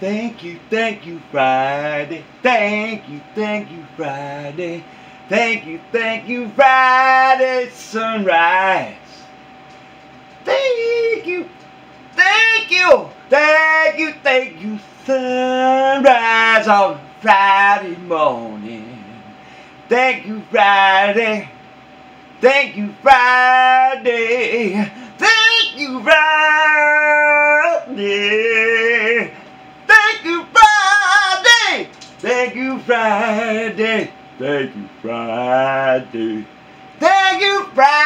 Thank you, thank you, Friday. Thank you, thank you, Friday. Thank you, thank you, Friday sunrise. Thank you, thank you, thank you, thank you, sunrise on Friday morning. Thank you, Friday. Thank you, Friday. Thank you, Friday. Thank you, Friday. Thank you, Friday.